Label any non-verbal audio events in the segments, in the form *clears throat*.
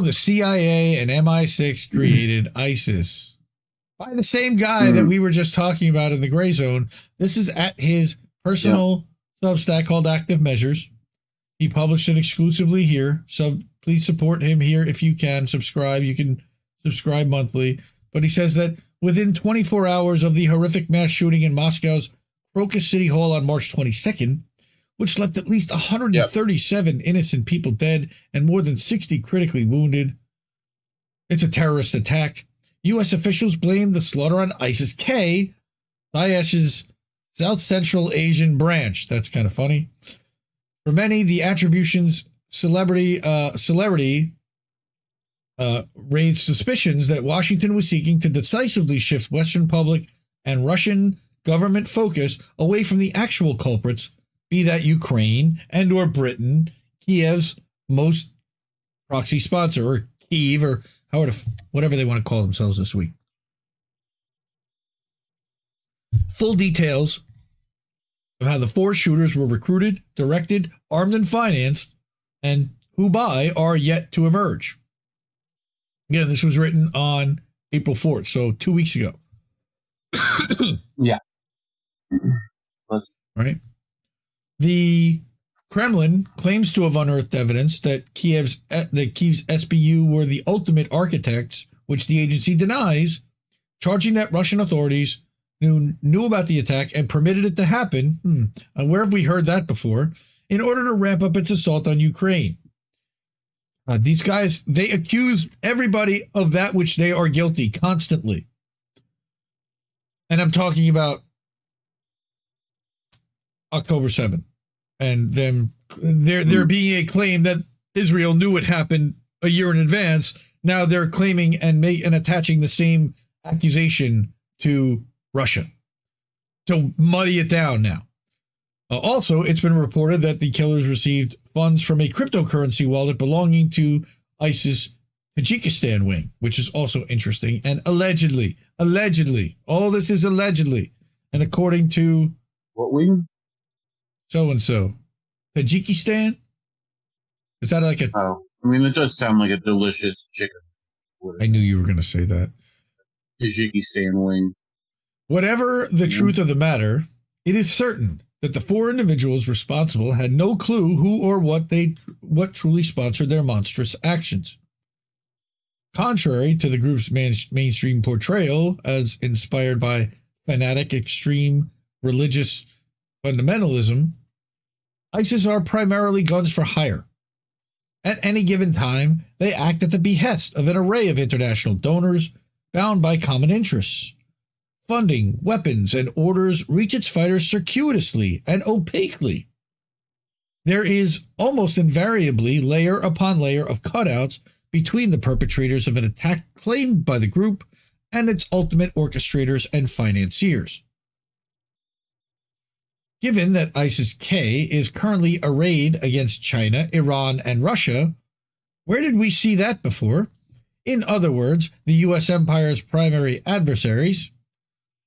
how the CIA and MI6 created ISIS by the same guy mm-hmm. that we were just talking about in the gray zone. This is at his personal yep. Substack called Active Measures. He published it exclusively here. So please support him here if you can. Subscribe. You can subscribe monthly. But he says that within 24 hours of the horrific mass shooting in Moscow's Crocus City Hall on March 22nd, which left at least 137 yep. innocent people dead and more than 60 critically wounded. It's a terrorist attack. U.S. officials blame the slaughter on ISIS K, Daesh's South Central Asian branch. That's kind of funny. For many, the attributions celebrity uh, celebrity uh, raised suspicions that Washington was seeking to decisively shift Western public and Russian government focus away from the actual culprits, be that Ukraine and or Britain, Kiev's most proxy sponsor, or Kiev, or however, whatever they want to call themselves this week. Full details of how the four shooters were recruited, directed, armed, and financed, and who by are yet to emerge. Again, this was written on April 4th, so two weeks ago. *coughs* yeah. Right. The Kremlin claims to have unearthed evidence that Kiev's that Kiev's SBU were the ultimate architects, which the agency denies, charging that Russian authorities knew knew about the attack and permitted it to happen. Hmm, uh, where have we heard that before? In order to ramp up its assault on Ukraine. Uh, these guys, they accuse everybody of that which they are guilty constantly. And I'm talking about October 7th and them there there hmm. being a claim that Israel knew it happened a year in advance. Now they're claiming and make and attaching the same accusation to Russia to muddy it down now. Uh, also, it's been reported that the killers received funds from a cryptocurrency wallet belonging to ISIS Tajikistan wing, which is also interesting. And allegedly, allegedly, all this is allegedly, and according to what wing? So and so, Tajikistan. Is that like a? Oh, I mean, it does sound like a delicious chicken. I knew you were going to say that. Tajikistan wing. Whatever the mm-hmm. truth of the matter, it is certain that the four individuals responsible had no clue who or what they what truly sponsored their monstrous actions. Contrary to the group's main, mainstream portrayal as inspired by fanatic extreme religious fundamentalism, ISIS are primarily guns for hire. At any given time, they act at the behest of an array of international donors bound by common interests funding, weapons, and orders reach its fighters circuitously and opaquely. There is almost invariably layer upon layer of cutouts between the perpetrators of an attack claimed by the group and its ultimate orchestrators and financiers. Given that ISIS K is currently arrayed against China, Iran, and Russia, where did we see that before? In other words, the US empire's primary adversaries,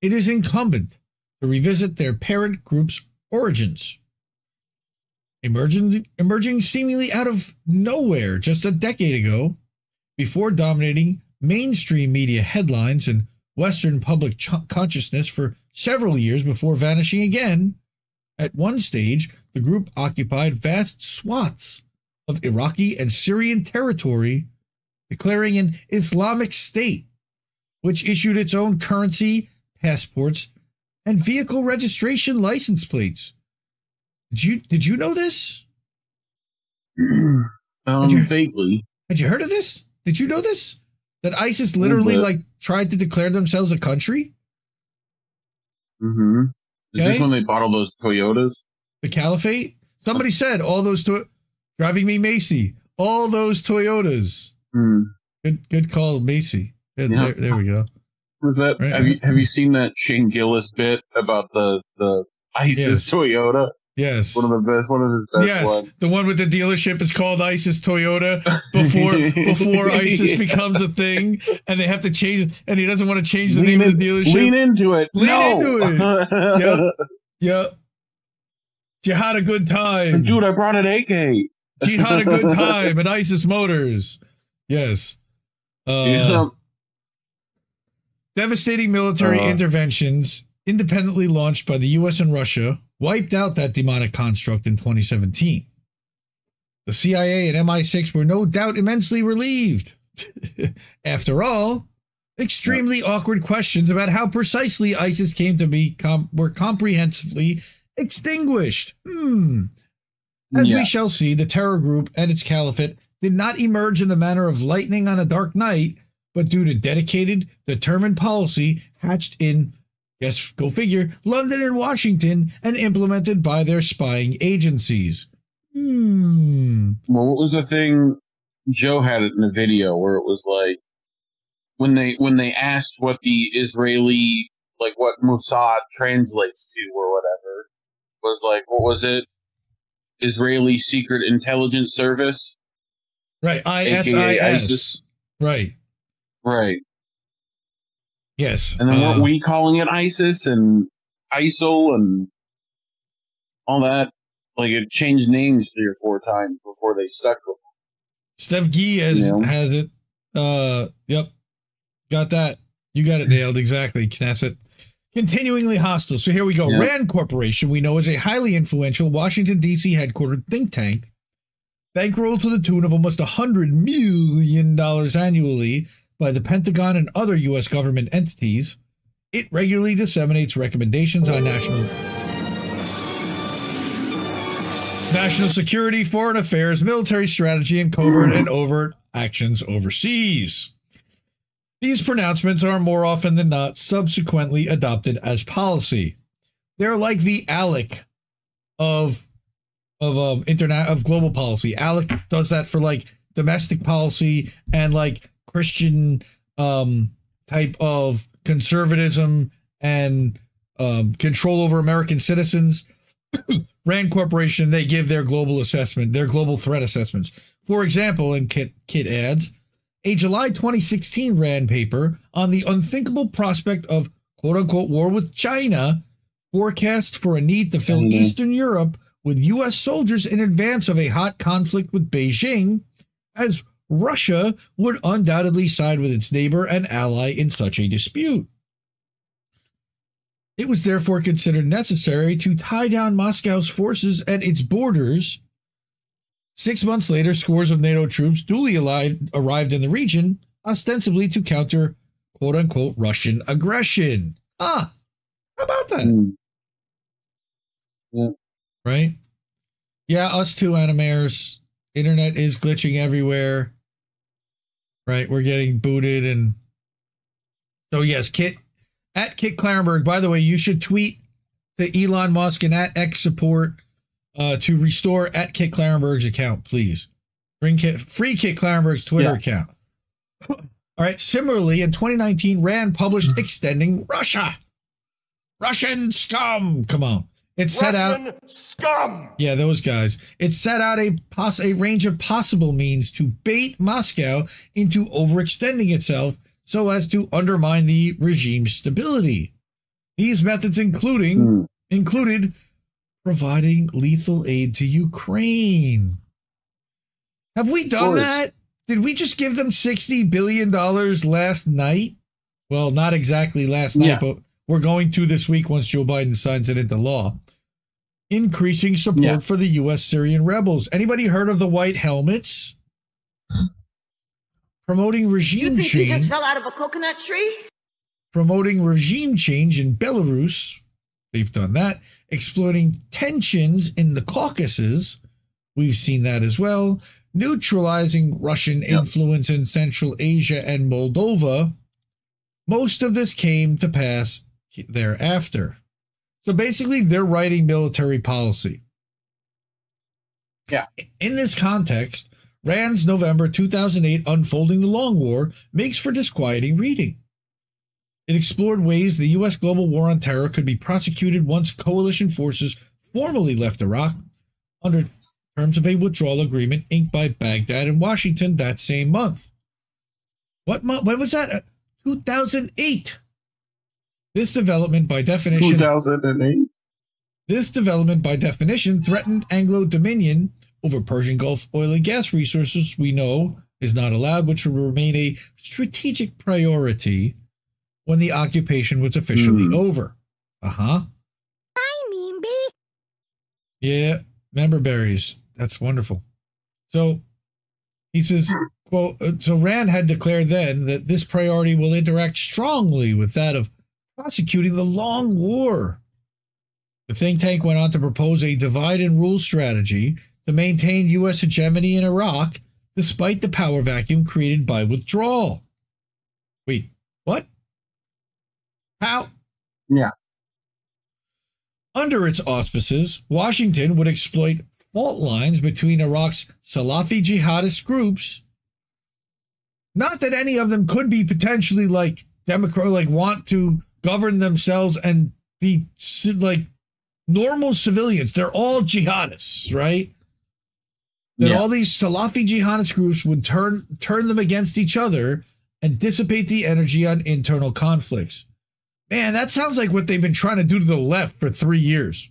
it is incumbent to revisit their parent group's origins. Emerging, emerging seemingly out of nowhere just a decade ago, before dominating mainstream media headlines and Western public ch- consciousness for several years before vanishing again, at one stage, the group occupied vast swaths of Iraqi and Syrian territory, declaring an Islamic State, which issued its own currency passports, and vehicle registration license plates. Did you did you know this? *clears throat* um, you, vaguely. Had you heard of this? Did you know this? That ISIS literally like tried to declare themselves a country. Mm-hmm. Is okay? this when they bought all those Toyotas? The Caliphate. Somebody said all those to- driving me Macy. All those Toyotas. Mm. Good good call, Macy. Yeah. There, there we go. Was that right. have you have you seen that Shane Gillis bit about the the ISIS yes. Toyota? Yes, one of the best. One of his best yes, ones. the one with the dealership is called ISIS Toyota before *laughs* before ISIS *laughs* becomes a thing, and they have to change. And he doesn't want to change the lean name in, of the dealership. Lean into it. Lean no. into it. *laughs* yep. Yep. Jihad a good time, dude. I brought an AK. Jihad a good time at ISIS Motors. Yes. Uh, Yeah. Devastating military Uh. interventions, independently launched by the US and Russia, wiped out that demonic construct in 2017. The CIA and MI6 were no doubt immensely relieved. *laughs* After all, extremely awkward questions about how precisely ISIS came to be com- were comprehensively extinguished. Hmm. As Yeah. we shall see, the terror group and its caliphate did not emerge in the manner of lightning on a dark night, but due to dedicated, determined policy hatched in, yes, go figure, London and Washington and implemented by their spying agencies. Hmm. Well, what was the thing? Joe had it in a video where it was like when they when they asked what the Israeli like what Mossad translates to or whatever was like what was it? Israeli Secret Intelligence Service, Right. ISIS. Right. Right. Yes. And then weren't Uh, we calling it ISIS and ISIL and all that? Like it changed names three or four times before they stuck with Steph Gee has, has it. Uh, yep. Got that. You got it nailed. Exactly. Knesset. Continuingly hostile. So here we go. Yeah. RAND Corporation, we know is a highly influential Washington, D.C. headquartered think tank, bankrolled to the tune of almost $100 million annually by the Pentagon and other U.S. government entities. It regularly disseminates recommendations on national national security, foreign affairs, military strategy, and covert and overt actions overseas. These pronouncements are more often than not subsequently adopted as policy. They're like the ALEC of of um, internet of global policy. ALEC does that for like domestic policy and like Christian um, type of conservatism and um, control over American citizens. *clears throat* Rand Corporation, they give their global assessment, their global threat assessments. For example, and Kit, Kit adds, a July 2016 Rand paper on the unthinkable prospect of quote unquote war with China forecast for a need to fill Mhm. Eastern Europe with U.S. soldiers in advance of a hot conflict with Beijing, as Russia would undoubtedly side with its neighbor and ally in such a dispute. It was therefore considered necessary to tie down Moscow's forces at its borders. Six months later, scores of NATO troops duly arrived, arrived in the region, ostensibly to counter quote unquote Russian aggression. Ah, how about that? Hmm. Right? Yeah, us too, animairs. Internet is glitching everywhere. Right? We're getting booted and so yes, Kit at Kit Klarenberg. By the way, you should tweet to Elon Musk and at X support uh, to restore at Kit Klarenberg's account, please. Bring Kit free Kit Klarenberg's Twitter Yeah. account. All right. Similarly, in 2019, Rand published extending Russia. Russian scum. Come on. It set out scum! yeah, those guys. It set out a poss- a range of possible means to bait Moscow into overextending itself so as to undermine the regime's stability. These methods including Hmm. included providing lethal aid to Ukraine. Have we done that? Did we just give them 60 billion dollars last night? Well, not exactly last night, Yeah. but we're going to this week once Joe Biden signs it into law. Increasing support Yeah. for the US Syrian rebels. Anybody heard of the white helmets? Promoting You regime think he change just fell out of a coconut tree? promoting regime change in Belarus. They've done that. Exploiting tensions in the Caucasus. We've seen that as well. Neutralizing Russian Yep. influence in Central Asia and Moldova. Most of this came to pass thereafter. So basically, they're writing military policy. Yeah. In this context, Rand's November 2008 Unfolding the Long War makes for disquieting reading. It explored ways the U.S. global war on terror could be prosecuted once coalition forces formally left Iraq under terms of a withdrawal agreement inked by Baghdad and Washington that same month. What month? When was that? Uh, 2008. This development, by definition, 2008. this development, by definition, threatened Anglo Dominion over Persian Gulf oil and gas resources we know is not allowed, which will remain a strategic priority when the occupation was officially Hmm. over. Uh huh. I mean, be Yeah, member berries. That's wonderful. So he says, quote, uh, so Rand had declared then that this priority will interact strongly with that of prosecuting the long war. The think tank went on to propose a divide and rule strategy to maintain U.S. hegemony in Iraq despite the power vacuum created by withdrawal. Wait, what? How? Yeah. Under its auspices, Washington would exploit fault lines between Iraq's Salafi jihadist groups. Not that any of them could be potentially like Democrat, like want to govern themselves and be like normal civilians. They're all jihadists, right? That Yeah. all these Salafi jihadist groups would turn turn them against each other and dissipate the energy on internal conflicts. Man, that sounds like what they've been trying to do to the left for three years,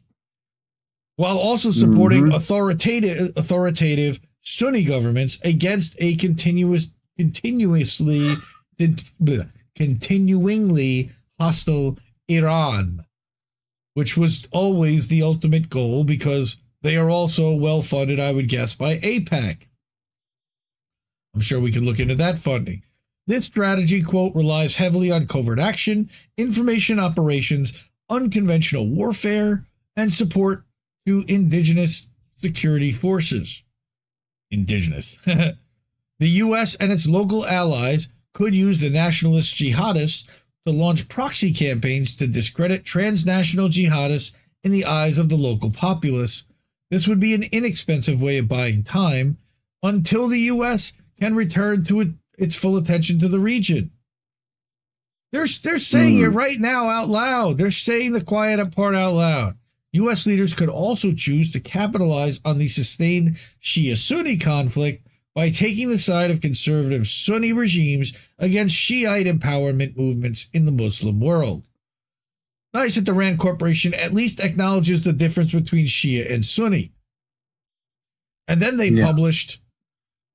while also supporting Mhm. authoritative authoritative Sunni governments against a continuous, continuously, *laughs* continuingly hostile Iran, which was always the ultimate goal because they are also well funded, I would guess, by AIPAC. I'm sure we can look into that funding. This strategy, quote, relies heavily on covert action, information operations, unconventional warfare, and support to indigenous security forces. Indigenous. *laughs* the U.S. and its local allies could use the nationalist jihadists to launch proxy campaigns to discredit transnational jihadists in the eyes of the local populace. This would be an inexpensive way of buying time until the U.S. can return to its full attention to the region. They're, they're saying it Hmm. right now out loud. They're saying the quiet part out loud. U.S. leaders could also choose to capitalize on the sustained Shia Sunni conflict by taking the side of conservative Sunni regimes against Shiite empowerment movements in the Muslim world. Nice that the Rand Corporation at least acknowledges the difference between Shia and Sunni. And then they Yeah. published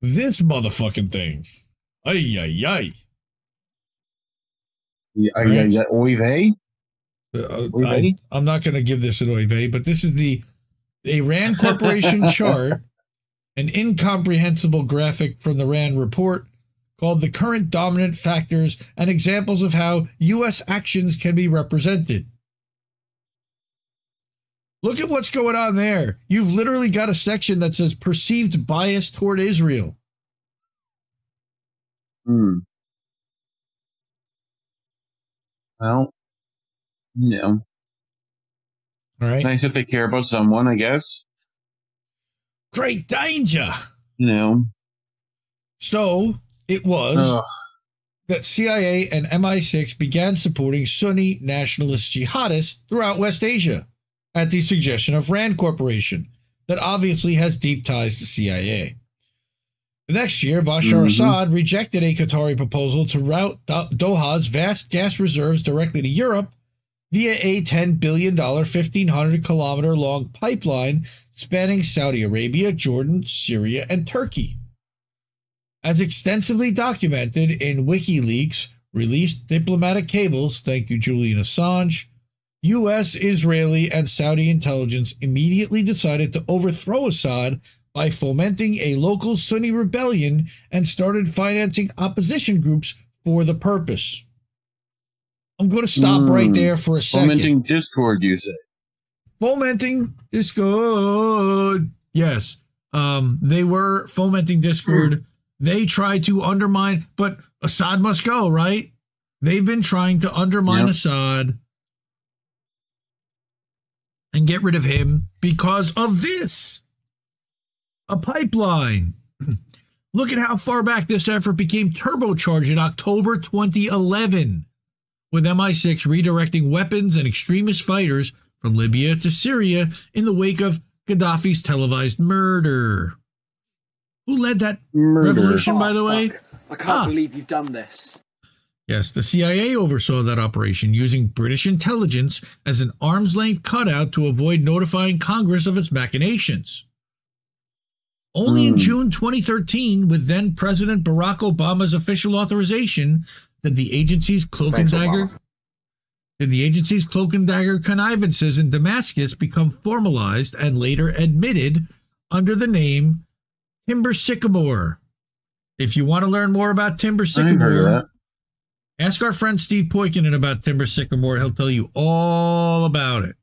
this motherfucking thing. Ay, ay, ay. Yeah, Right. yeah. Oy vey? Uh, Oy I, I'm not going to give this an oy vey, but this is the a Rand Corporation *laughs* chart, an incomprehensible graphic from the Rand report called The Current Dominant Factors and Examples of How U.S. Actions Can Be Represented. Look at what's going on there. You've literally got a section that says perceived bias toward Israel. Hmm. Well, you know, All right. nice if they care about someone, I guess. Great danger. You know. So it was. Ugh. that CIA and MI6 began supporting Sunni nationalist jihadists throughout West Asia at the suggestion of Rand Corporation, that obviously has deep ties to CIA. The next year, Bashar Mhm. Assad rejected a Qatari proposal to route Doha's vast gas reserves directly to Europe via a $10 billion, 1,500 kilometer long pipeline spanning Saudi Arabia, Jordan, Syria, and Turkey as extensively documented in WikiLeaks released diplomatic cables, thank you, Julian Assange, U.S., Israeli, and Saudi intelligence immediately decided to overthrow Assad by fomenting a local Sunni rebellion and started financing opposition groups for the purpose. I'm going to stop Hmm. right there for a second Fomenting discord, you say? Fomenting discord. Yes. Um they were fomenting discord. They tried to undermine but assad must go right? They've been trying to undermine Yep. assad and get rid of him because of this. A pipeline. *clears throat* Look at how far back this effort became turbocharged in october 2011 with MI6 redirecting weapons and extremist fighters from Libya to Syria in the wake of Gaddafi's televised murder. Who led that Murder. revolution, by the way? fuck. I can't Ah. believe you've done this. Yes, the CIA oversaw that operation using British intelligence as an arm's length cutout to avoid notifying Congress of its machinations. Only in Mm. June 2013, with then President Barack Obama's official authorization, did the agency's cloak Thanks, and dagger Obama. Did the agency's cloak and dagger connivances in Damascus become formalized and later admitted under the name Timber Sycamore. If you want to learn more about Timber I ain't heard of Sycamore, ask our friend Steve Poikonen about Timber Sycamore. He'll tell you all about it.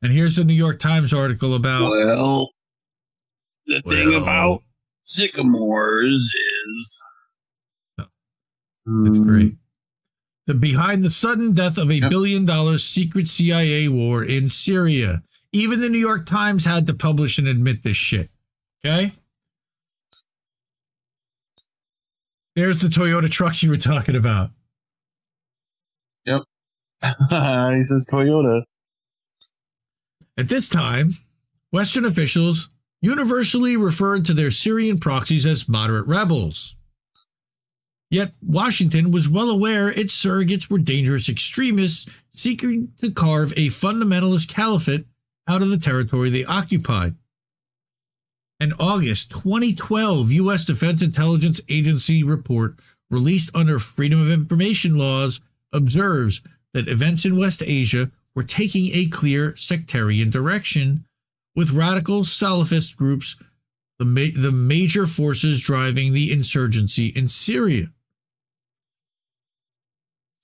And here's the New York Times article about Well, the thing about sycamores is It's great. The behind the sudden death of a Yep. billion dollar secret CIA war in Syria. Even the New York Times had to publish and admit this shit. Okay? There's the Toyota trucks you were talking about. Yep. *laughs* he says Toyota. At this time, Western officials universally referred to their Syrian proxies as moderate rebels. Yet Washington was well aware its surrogates were dangerous extremists seeking to carve a fundamentalist caliphate out of the territory they occupied. An August 2012 U.S. Defense Intelligence Agency report released under Freedom of Information laws observes that events in West Asia were taking a clear sectarian direction, with radical Salafist groups the, ma- the major forces driving the insurgency in Syria.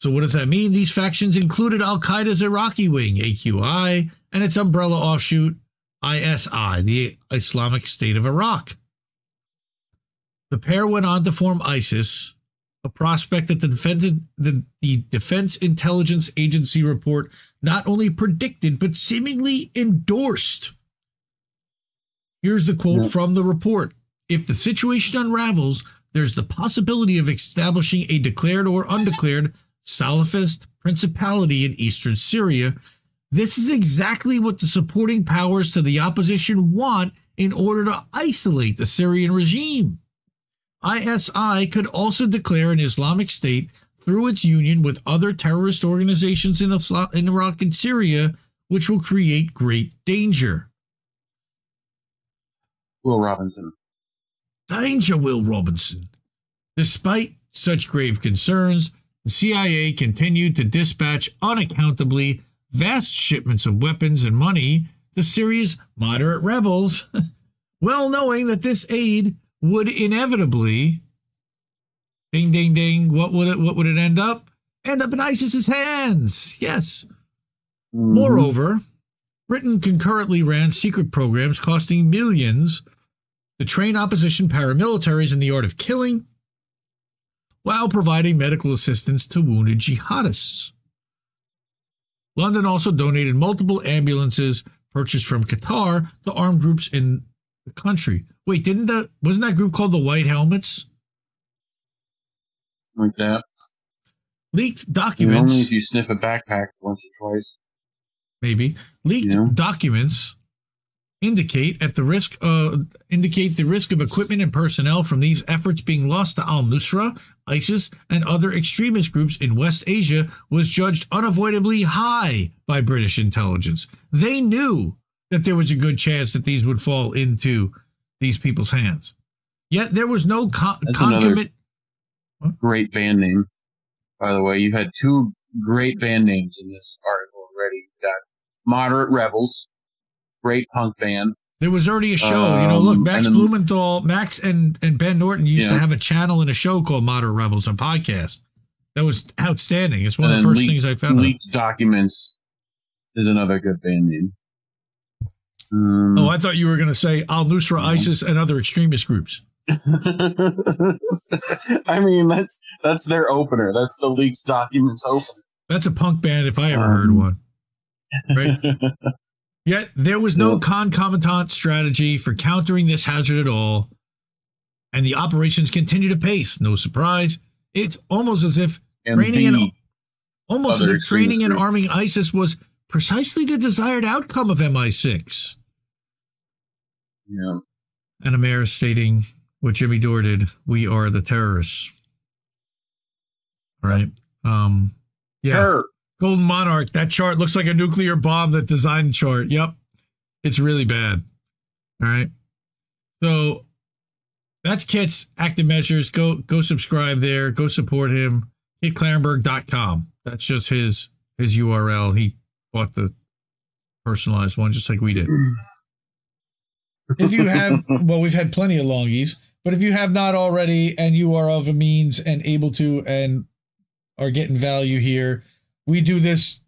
So, what does that mean? These factions included Al Qaeda's Iraqi wing, AQI, and its umbrella offshoot, ISI, the Islamic State of Iraq. The pair went on to form ISIS, a prospect that the Defense, the, the Defense Intelligence Agency report not only predicted, but seemingly endorsed. Here's the quote Yeah. from the report If the situation unravels, there's the possibility of establishing a declared or undeclared Salafist principality in eastern Syria. This is exactly what the supporting powers to the opposition want in order to isolate the Syrian regime. ISI could also declare an Islamic State through its union with other terrorist organizations in, in Iraq and Syria, which will create great danger. Will Robinson. Danger, Will Robinson. Despite such grave concerns, the CIA continued to dispatch unaccountably vast shipments of weapons and money to Syria's moderate rebels, *laughs* well knowing that this aid would inevitably ding ding ding what would it what would it end up end up in ISIS's hands yes Mhm. Moreover, Britain concurrently ran secret programs costing millions to train opposition paramilitaries in the art of killing while providing medical assistance to wounded jihadists. London also donated multiple ambulances purchased from Qatar to armed groups in the country. Wait, didn't that wasn't that group called the White Helmets? like that. Leaked You documents. only if you sniff a backpack once or twice. maybe leaked Yeah. documents indicate at the risk uh, indicate the risk of equipment and personnel from these efforts being lost to Al Nusra, ISIS, and other extremist groups in West Asia was judged unavoidably high by British intelligence. They knew that there was a good chance that these would fall into these people's hands. Yet there was no con- concomitant. Great band name. By the way, you had two great band names in this article already. You got Moderate Rebels, great punk band. There was already a show. you know, look, Um, Max then- Blumenthal, Max and, and Ben Norton used to have a channel and a show called Modern Rebels, a podcast. That was outstanding. It's one of the first leaked- things I found. out. Leaked Documents is another good band name. Um, Oh, I thought you were going to say Al Nusra, Mhm. ISIS, and other extremist groups. *laughs* I mean, that's that's their opener. That's the leaks Documents opener. That's a punk band if I ever heard Um, one. Right? *laughs* Yet there was no concomitant strategy for countering this hazard at all, and the operations continue to pace. No surprise. It's almost as if and Training and- almost as if training and arming ISIS was precisely the desired outcome of MI6. yeah, And a mayor stating what Jimmy Dore did, we are the terrorists. Right? Um yeah. Her. Golden Monarch, that chart looks like a nuclear bomb, that design chart. Yep. It's really bad. All right. So that's Kit's active measures. Go go subscribe there. Go support him. KitKlarenberg.com. That's just his his URL. He bought the personalized one just like we did. if you have *laughs* well, we've had plenty of longies, but if you have not already and you are of a means and able to and are getting value here, we do this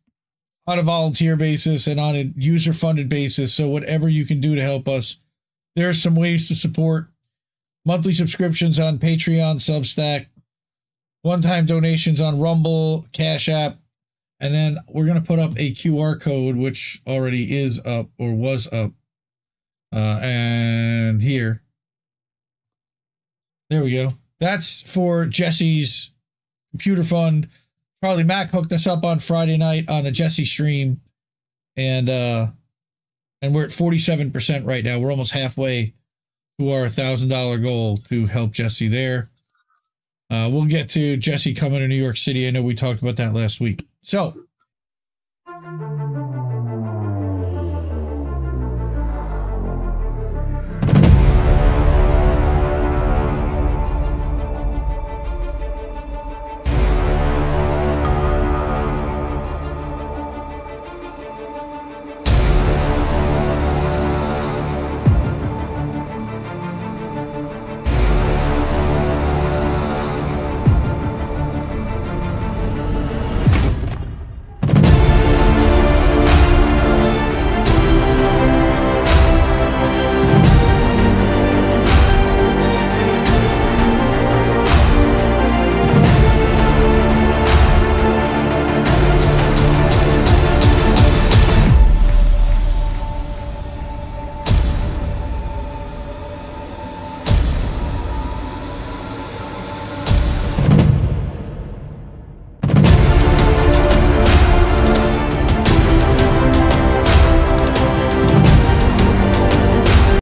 on a volunteer basis and on a user funded basis. So whatever you can do to help us, there are some ways to support monthly subscriptions on Patreon, Substack, one time donations on Rumble, Cash App, and then we're going to put up a QR code, which already is up or was up. Uh, and here. There we go. That's for Jesse's computer fund. Charlie Mack hooked us up on Friday night on the Jesse stream. And uh and we're at 47% right now. We're almost halfway to our $1,000 goal to help Jesse there. Uh, we'll get to Jesse coming to New York City. I know we talked about that last week. So